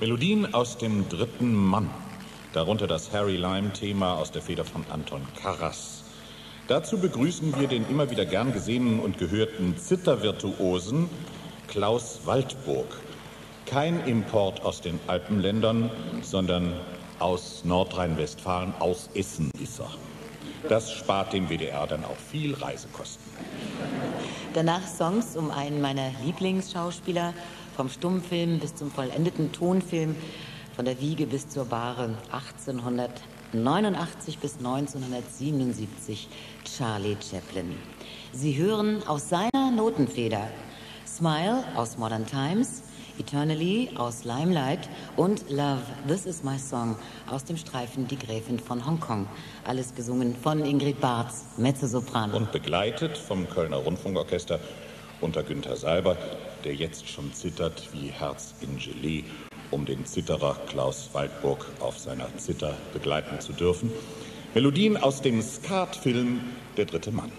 Melodien aus dem dritten Mann. Darunter das Harry Lime-Thema aus der Feder von Anton Karas. Dazu begrüßen wir den immer wieder gern gesehenen und gehörten Zittervirtuosen Klaus Waldburg. Kein Import aus den Alpenländern, sondern aus Nordrhein-Westfalen, aus Essen ist er. Das spart dem WDR dann auch viel Reisekosten. Danach Songs um einen meiner Lieblingsschauspieler, vom Stummfilm bis zum vollendeten Tonfilm, von der Wiege bis zur Bahre 1889 bis 1977 Charlie Chaplin. Sie hören aus seiner Notenfeder Smile aus Modern Times, Eternally aus Limelight und Love, This is My Song aus dem Streifen Die Gräfin von Hongkong. Alles gesungen von Ingrid Bartz, Mezzosopran. Und begleitet vom Kölner Rundfunkorchester unter Günter Salber, der jetzt schon zittert wie Herz in Gelee, um den Zitterer Klaus Waldburg auf seiner Zither begleiten zu dürfen. Melodien aus dem Skatfilm Der dritte Mann.